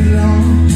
Long.